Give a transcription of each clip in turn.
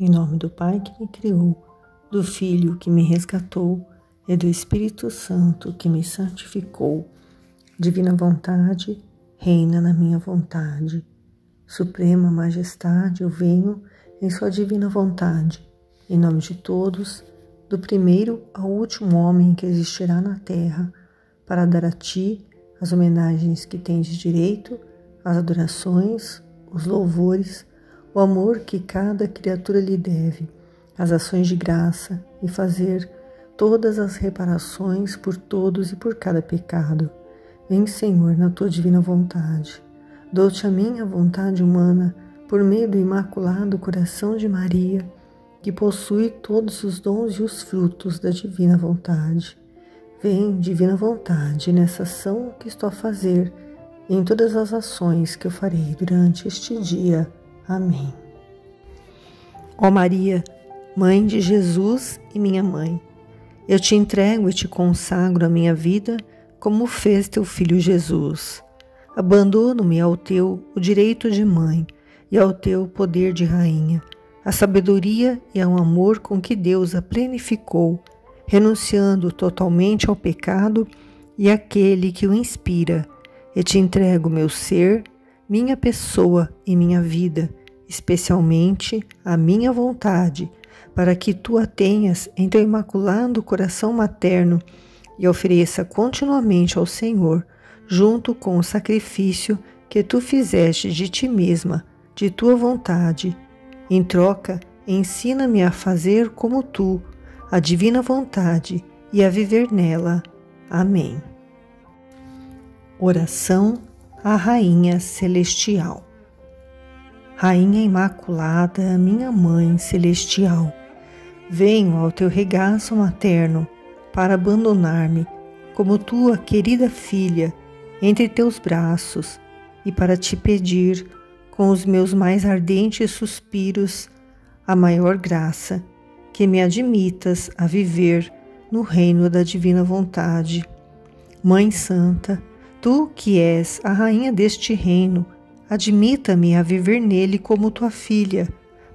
Em nome do Pai que me criou, do Filho que me resgatou e do Espírito Santo que me santificou. Divina vontade, reina na minha vontade. Suprema Majestade, eu venho em Sua divina vontade, em nome de todos, do primeiro ao último homem que existirá na terra, para dar a Ti as homenagens que tens direito, as adorações, os louvores, o amor que cada criatura lhe deve, as ações de graça e fazer todas as reparações por todos e por cada pecado. Vem, Senhor, na tua divina vontade. Dou-te a minha vontade humana por meio do imaculado coração de Maria, que possui todos os dons e os frutos da divina vontade. Vem, divina vontade, nessa ação que estou a fazer em todas as ações que eu farei durante este dia. Amém. Ó Maria, Mãe de Jesus e minha mãe, eu te entrego e te consagro a minha vida como fez teu filho Jesus. Abandono-me ao teu o direito de mãe e ao teu poder de rainha, a sabedoria e ao amor com que Deus a plenificou, renunciando totalmente ao pecado e àquele que o inspira. E te entrego meu ser, minha pessoa e minha vida, especialmente a minha vontade para que tu a tenhas em teu imaculado coração materno e ofereça continuamente ao Senhor, junto com o sacrifício que tu fizeste de ti mesma, de tua vontade. Em troca, ensina-me a fazer como tu, a divina vontade, e a viver nela. Amém. Oração à Rainha Celestial. Rainha Imaculada, minha Mãe Celestial, Venho ao teu regaço materno para abandonar-me como tua querida filha entre teus braços e para te pedir com os meus mais ardentes suspiros a maior graça que me admitas a viver no reino da divina vontade. Mãe Santa, tu que és a rainha deste reino, admita-me a viver nele como tua filha,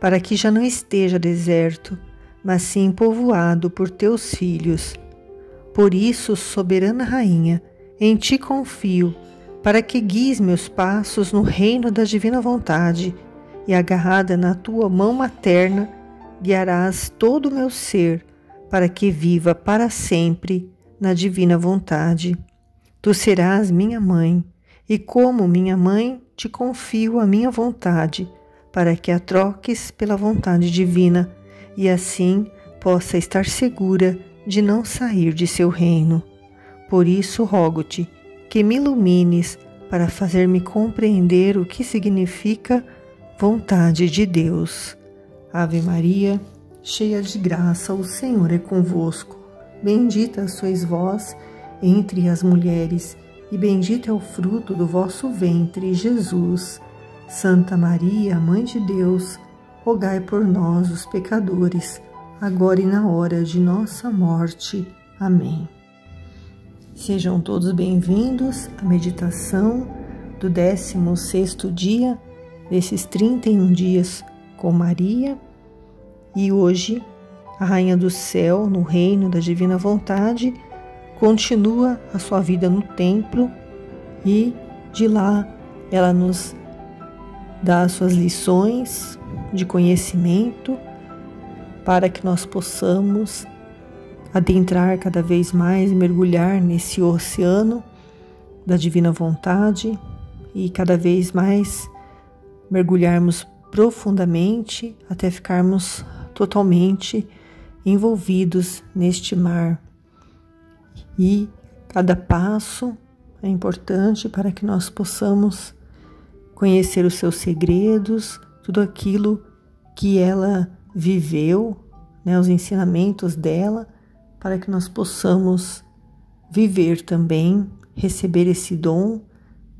para que já não esteja deserto mas sim povoado por teus filhos. Por isso, soberana Rainha, em ti confio, para que guies meus passos no reino da divina vontade, e agarrada na tua mão materna, guiarás todo o meu ser, para que viva para sempre na divina vontade. Tu serás minha mãe, e como minha mãe, te confio a minha vontade, para que a troques pela vontade divina e assim possa estar segura de não sair de seu reino. Por isso rogo-te que me ilumines para fazer-me compreender o que significa vontade de Deus. Ave Maria, cheia de graça, o Senhor é convosco. Bendita sois vós entre as mulheres, e bendito é o fruto do vosso ventre, Jesus. Santa Maria, Mãe de Deus, rogai por nós, os pecadores, agora e na hora de nossa morte. Amém. Sejam todos bem-vindos à meditação do 16º dia desses 31 dias com Maria. E hoje, a Rainha do Céu, no reino da divina vontade, continua a sua vida no templo e de lá ela nos dá as suas lições de conhecimento para que nós possamos adentrar cada vez mais, mergulhar nesse oceano da divina vontade e cada vez mais mergulharmos profundamente até ficarmos totalmente envolvidos neste mar. E cada passo é importante para que nós possamos conhecer os seus segredos, tudo aquilo que ela viveu, né, os ensinamentos dela, para que nós possamos viver também, receber esse dom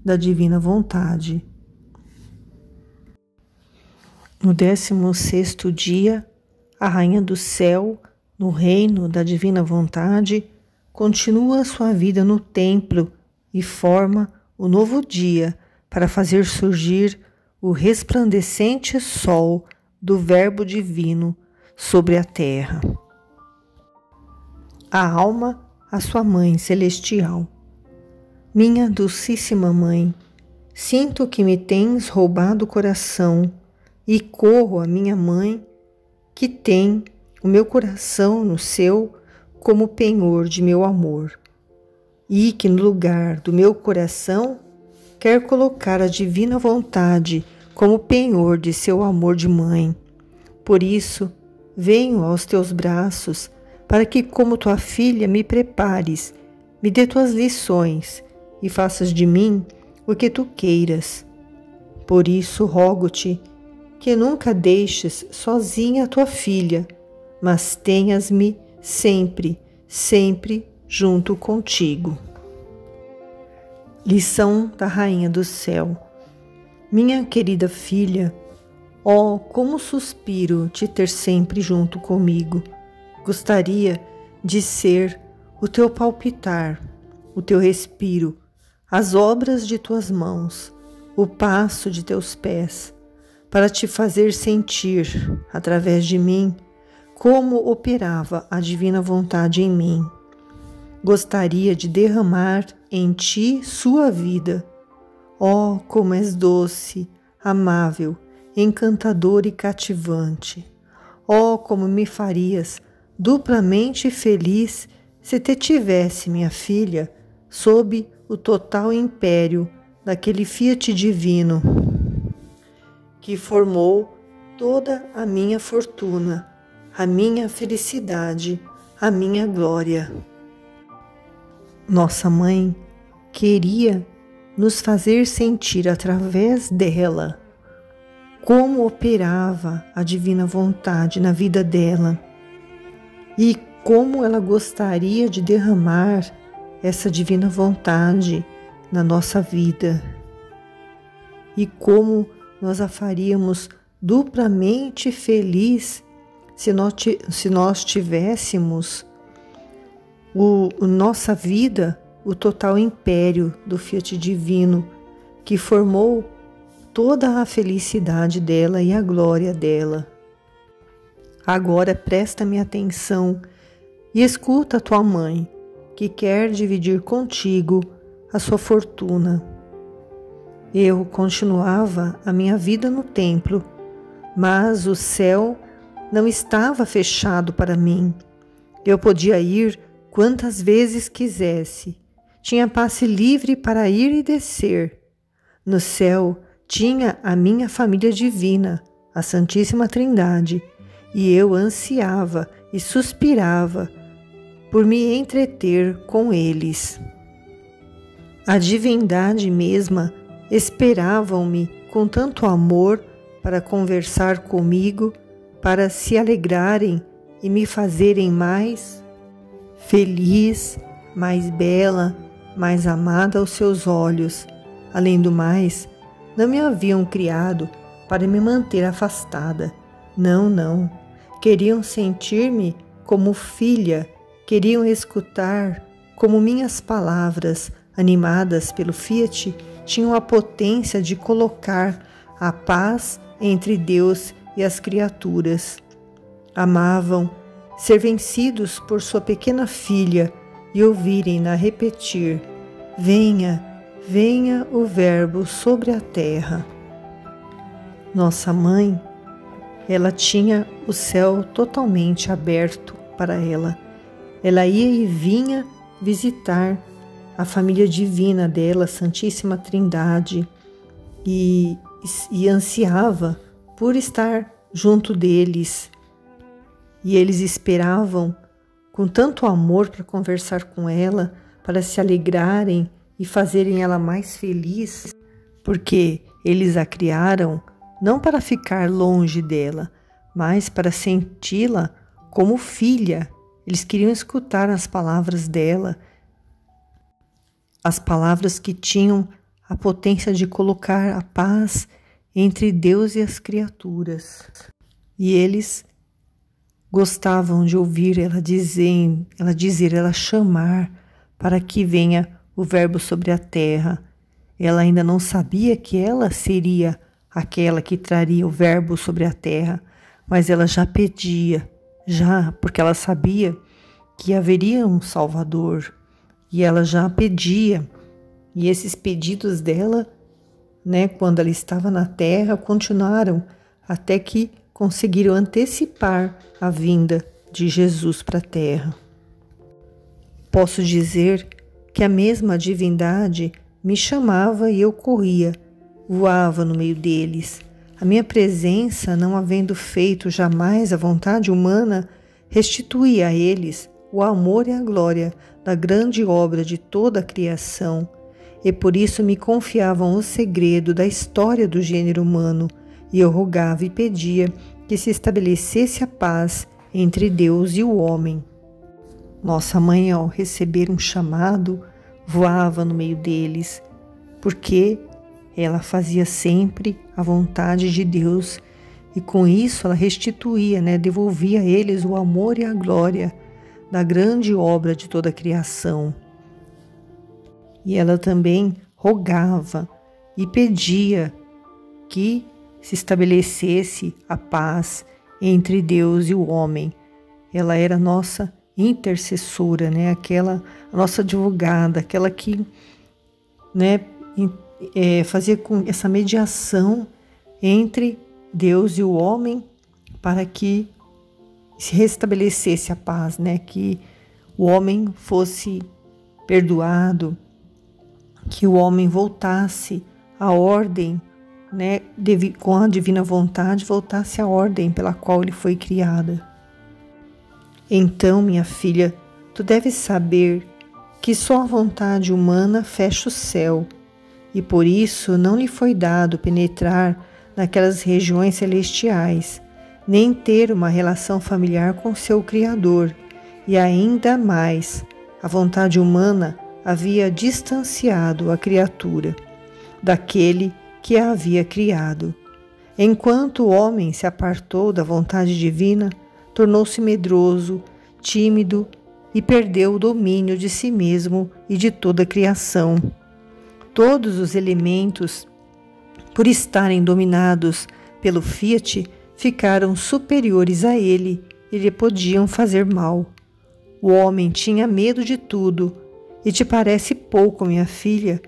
da divina vontade. No décimo sexto dia, a Rainha do Céu, no reino da divina vontade, continua sua vida no templo e forma o novo dia para fazer surgir o resplandecente sol do Verbo divino sobre a terra. A alma, a sua mãe celestial. Minha dulcíssima mãe, sinto que me tens roubado o coração e corro a minha mãe, que tem o meu coração no seu como penhor de meu amor, e que no lugar do meu coração quer colocar a divina vontade como penhor de seu amor de mãe. Por isso, venho aos teus braços, para que, como tua filha, me prepares, me dê tuas lições e faças de mim o que tu queiras. Por isso, rogo-te que nunca deixes sozinha a tua filha, mas tenhas-me sempre, sempre junto contigo. Lição da Rainha do Céu. Minha querida filha, ó, oh, como suspiro te ter sempre junto comigo. Gostaria de ser o teu palpitar, o teu respiro, as obras de tuas mãos, o passo de teus pés, para te fazer sentir, através de mim, como operava a divina vontade em mim. Gostaria de derramar em ti sua vida. Oh, como és doce, amável, encantador e cativante. Oh, como me farias duplamente feliz se te tivesse, minha filha, sob o total império daquele fiat divino que formou toda a minha fortuna a minha felicidade, a minha glória. Nossa mãe queria nos fazer sentir através dela como operava a divina vontade na vida dela e como ela gostaria de derramar essa divina vontade na nossa vida e como nós a faríamos duplamente feliz se nós, se nós tivéssemos o, o nossa vida, o total império do Fiat Divino, que formou toda a felicidade dela e a glória dela. Agora presta-me atenção e escuta tua mãe, que quer dividir contigo a sua fortuna. Eu continuava a minha vida no templo, mas o céu não estava fechado para mim. Eu podia ir quantas vezes quisesse. Tinha passe livre para ir e descer. No céu tinha a minha família divina, a Santíssima Trindade, e eu ansiava e suspirava por me entreter com eles. A divindade mesma esperavam-me com tanto amor para conversar comigo para se alegrarem e me fazerem mais feliz, mais bela, mais amada aos seus olhos. Além do mais, não me haviam criado para me manter afastada. Não, não. Queriam sentir-me como filha, queriam escutar como minhas palavras, animadas pelo Fiat, tinham a potência de colocar a paz entre Deus e as criaturas. Amavam ser vencidos por sua pequena filha e ouvirem-na repetir: Venha, venha o Verbo sobre a terra. Nossa mãe, ela tinha o céu totalmente aberto para ela. Ela ia e vinha visitar a família divina dela, Santíssima Trindade, e, e ansiava por estar junto deles. E eles esperavam com tanto amor para conversar com ela, para se alegrarem e fazerem ela mais feliz, porque eles a criaram não para ficar longe dela, mas para senti-la como filha. Eles queriam escutar as palavras dela, as palavras que tinham a potência de colocar a paz entre Deus e as criaturas. E eles gostavam de ouvir ela dizer, ela dizer, ela chamar para que venha o verbo sobre a terra. Ela ainda não sabia que ela seria aquela que traria o verbo sobre a terra, mas ela já pedia, já, porque ela sabia que haveria um Salvador, e ela já pedia, e esses pedidos dela, né, quando ela estava na terra, continuaram até que conseguiram antecipar a vinda de Jesus para a terra. Posso dizer que a mesma divindade me chamava e eu corria, voava no meio deles. A minha presença, não havendo feito jamais a vontade humana, restituía a eles o amor e a glória da grande obra de toda a criação, e por isso me confiavam o segredo da história do gênero humano, e eu rogava e pedia que se estabelecesse a paz entre Deus e o homem. Nossa mãe, ao receber um chamado, voava no meio deles, porque ela fazia sempre a vontade de Deus e com isso ela restituía, né, devolvia a eles o amor e a glória da grande obra de toda a criação. E ela também rogava e pedia que se estabelecesse a paz entre Deus e o homem. Ela era nossa intercessora, né? Aquela nossa advogada, aquela que, né, é, fazia com essa mediação entre Deus e o homem para que se restabelecesse a paz, né? Que o homem fosse perdoado, que o homem voltasse à ordem, né? Com a divina vontade, voltasse à ordem pela qual ele foi criada. Então, minha filha, tu deves saber que só a vontade humana fecha o céu, e por isso não lhe foi dado penetrar naquelas regiões celestiais, nem ter uma relação familiar com seu Criador, e ainda mais, a vontade humana havia distanciado a criatura daquele que a havia criado. Enquanto o homem se apartou da vontade divina, tornou-se medroso, tímido e perdeu o domínio de si mesmo e de toda a criação. Todos os elementos, por estarem dominados pelo Fiat, ficaram superiores a ele e lhe podiam fazer mal. O homem tinha medo de tudo, e te parece pouco, minha filha,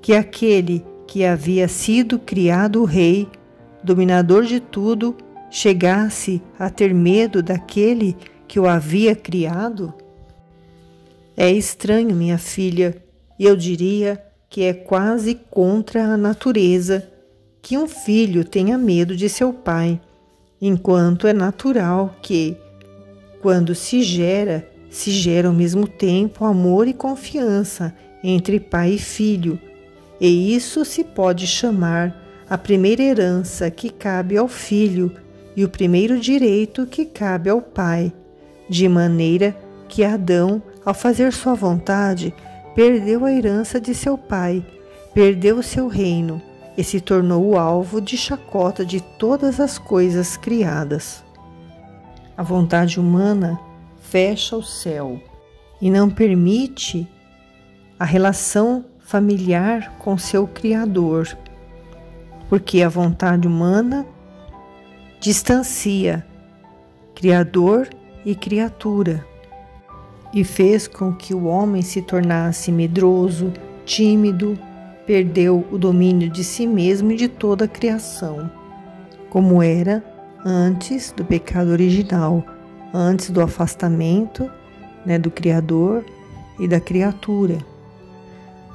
que aquele que havia sido criado rei, dominador de tudo, chegasse a ter medo daquele que o havia criado? É estranho, minha filha, e eu diria que é quase contra a natureza que um filho tenha medo de seu pai, enquanto é natural que, quando se gera, se gera ao mesmo tempo amor e confiança entre pai e filho, e isso se pode chamar a primeira herança que cabe ao filho e o primeiro direito que cabe ao pai, de maneira que Adão, ao fazer sua vontade, perdeu a herança de seu pai, perdeu o seu reino e se tornou o alvo de chacota de todas as coisas criadas. A vontade humana fecha o céu e não permite a relação familiar com seu Criador, porque a vontade humana distancia Criador e criatura e fez com que o homem se tornasse medroso, tímido, perdeu o domínio de si mesmo e de toda a criação, como era antes do pecado original, antes do afastamento né, do Criador e da criatura.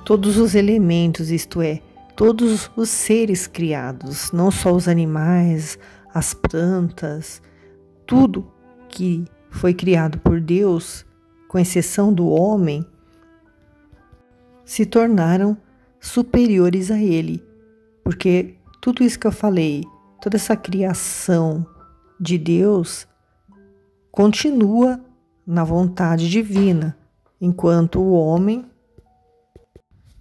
Todos os elementos, isto é, todos os seres criados, não só os animais, as plantas, tudo que foi criado por Deus, com exceção do homem, se tornaram superiores a ele, porque tudo isso que eu falei, toda essa criação de Deus continua na vontade divina, enquanto o homem,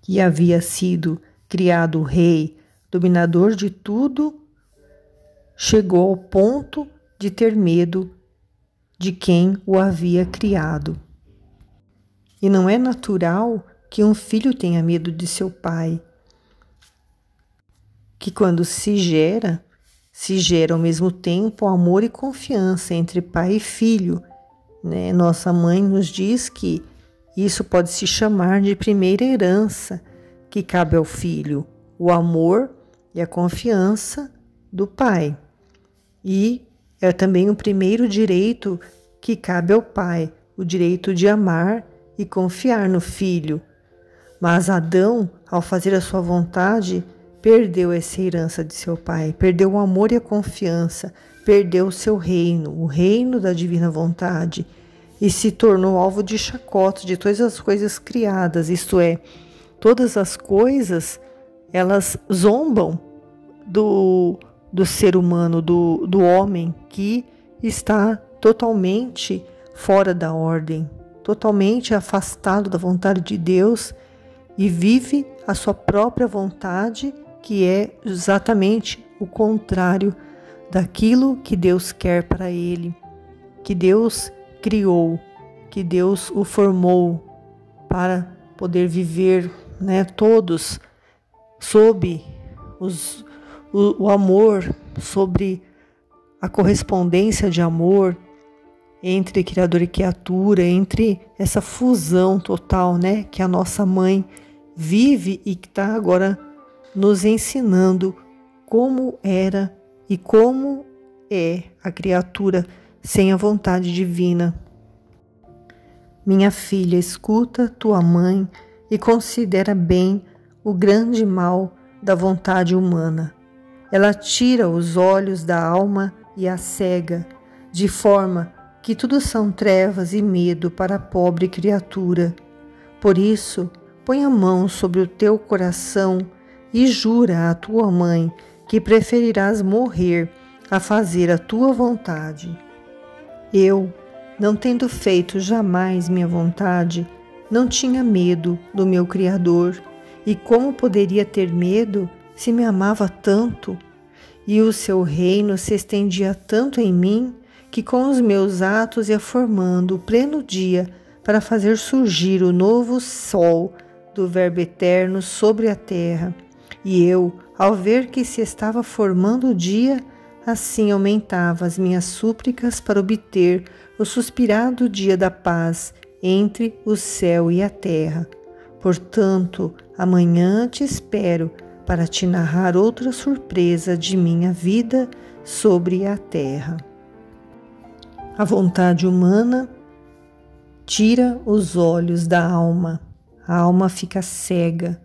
que havia sido criado rei, dominador de tudo, chegou ao ponto de ter medo de quem o havia criado. E não é natural que um filho tenha medo de seu pai, que quando se gera, se gera ao mesmo tempo amor e confiança entre pai e filho. Né? Nossa mãe nos diz que isso pode se chamar de primeira herança que cabe ao filho, o amor e a confiança do pai. E é também o primeiro direito que cabe ao pai, o direito de amar e confiar no filho. Mas Adão, ao fazer a sua vontade, perdeu essa herança de seu pai, perdeu o amor e a confiança, perdeu o seu reino, o reino da divina vontade, e se tornou alvo de chacotas de todas as coisas criadas, isto é, todas as coisas elas zombam do, do ser humano, do, do homem que está totalmente fora da ordem, totalmente afastado da vontade de Deus e vive a sua própria vontade, que é exatamente o contrário daquilo que Deus quer para ele, que Deus criou, que Deus o formou para poder viver, né, todos sob os, o, o amor, sobre a correspondência de amor entre criador e criatura, entre essa fusão total, né, que a nossa mãe vive e que está agora nos ensinando como era e como é a criatura sem a vontade divina. Minha filha, escuta tua mãe e considera bem o grande mal da vontade humana. Ela tira os olhos da alma e a cega, de forma que tudo são trevas e medo para a pobre criatura. Por isso, põe a mão sobre o teu coração e jura à tua mãe que preferirás morrer a fazer a tua vontade. Eu, não tendo feito jamais minha vontade, não tinha medo do meu Criador, e como poderia ter medo se me amava tanto? E o seu reino se estendia tanto em mim que com os meus atos ia formando o pleno dia para fazer surgir o novo sol do Verbo eterno sobre a terra. E eu, ao ver que se estava formando o dia, assim aumentava as minhas súplicas para obter o suspirado dia da paz entre o céu e a terra. Portanto, amanhã te espero para te narrar outra surpresa de minha vida sobre a terra. A vontade humana tira os olhos da alma a alma fica cega.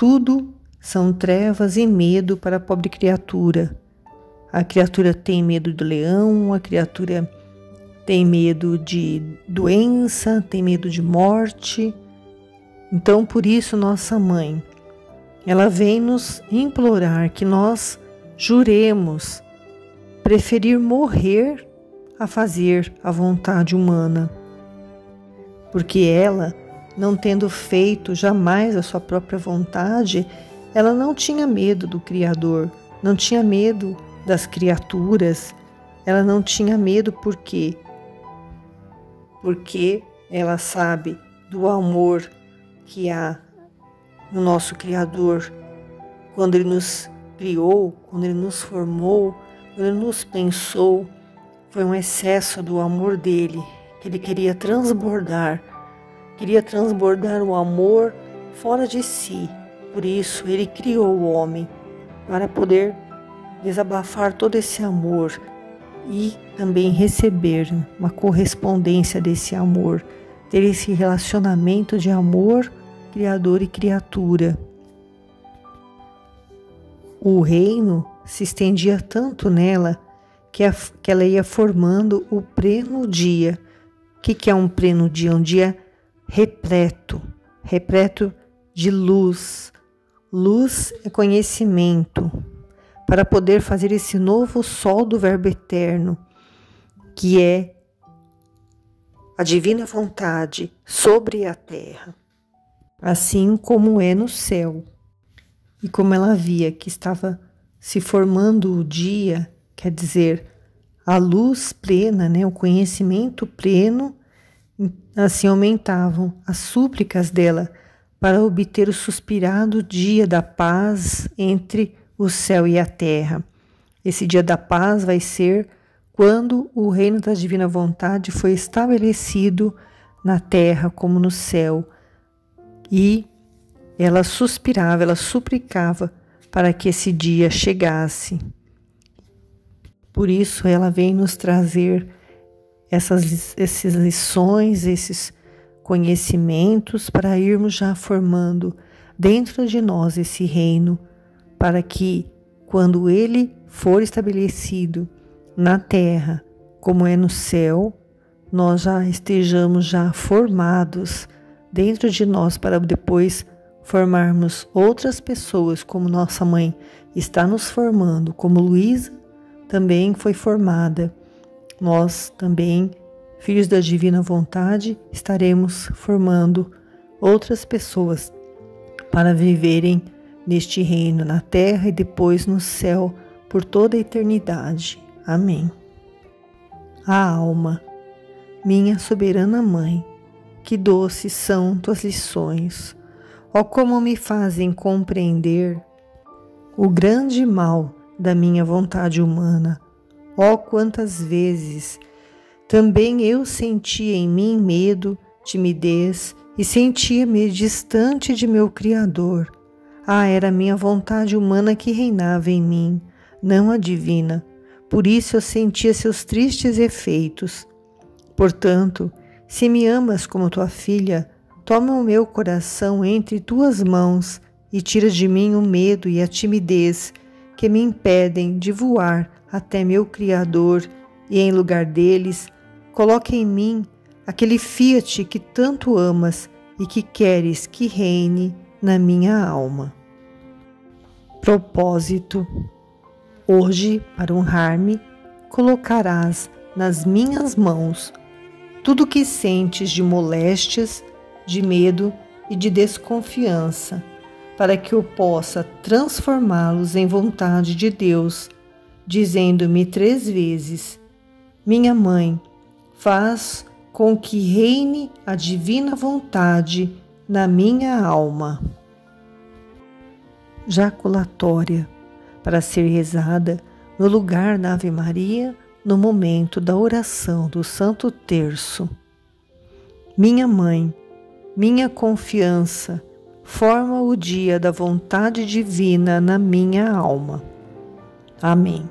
Tudo são trevas e medo para a pobre criatura. A criatura tem medo do leão, a criatura tem medo de doença, tem medo de morte. Então, por isso, nossa mãe, ela vem nos implorar que nós juremos preferir morrer a fazer a vontade humana, porque ela não tendo feito jamais a sua própria vontade, ela não tinha medo do Criador, não tinha medo das criaturas, ela não tinha medo por quê? Porque ela sabe do amor que há no nosso Criador, quando Ele nos criou, quando Ele nos formou, quando Ele nos pensou, foi um excesso do amor dele que Ele queria transbordar queria transbordar o amor fora de si. Por isso, ele criou o homem para poder desabafar todo esse amor e também receber uma correspondência desse amor, ter esse relacionamento de amor, criador e criatura. O reino se estendia tanto nela que, a, que ela ia formando o pleno dia. O que, que é um pleno dia? Um dia repleto, repleto de luz. Luz é conhecimento, para poder fazer esse novo sol do Verbo eterno, que é a divina vontade sobre a terra, assim como é no céu. E como ela via que estava se formando o dia, quer dizer, a luz plena, né, o conhecimento pleno Assim aumentavam as súplicas dela para obter o suspirado dia da paz entre o céu e a terra. Esse dia da paz vai ser quando o reino da divina vontade foi estabelecido na terra como no céu. E ela suspirava, ela suplicava para que esse dia chegasse. Por isso ela vem nos trazer essas, essas lições, esses conhecimentos para irmos já formando dentro de nós esse reino, para que quando ele for estabelecido na terra, como é no céu, nós já estejamos já formados dentro de nós para depois formarmos outras pessoas, como nossa mãe está nos formando, como Luísa também foi formada. Nós também, filhos da divina vontade, estaremos formando outras pessoas para viverem neste reino na terra e depois no céu por toda a eternidade. Amém. A alma, minha soberana mãe, que doces são tuas lições, ó como me fazem compreender o grande mal da minha vontade humana. Ó quantas vezes também eu sentia em mim medo, timidez e sentia-me distante de meu Criador. Ah, era minha vontade humana que reinava em mim, não a divina. Por isso eu sentia seus tristes efeitos. Portanto, se me amas como tua filha, toma o meu coração entre tuas mãos e tira de mim o medo e a timidez que me impedem de voar até meu Criador, e em lugar deles, coloque em mim aquele fiat que tanto amas e que queres que reine na minha alma. Propósito: Hoje, para honrar-me, colocarás nas minhas mãos tudo o que sentes de moléstias, de medo e de desconfiança para que eu possa transformá-los em vontade de Deus, dizendo-me três vezes: Minha mãe, faz com que reine a divina vontade na minha alma. Jaculatória, para ser rezada no lugar da Ave Maria no momento da oração do Santo Terço. Minha mãe, minha confiança, forma o dia da vontade divina na minha alma. Amém.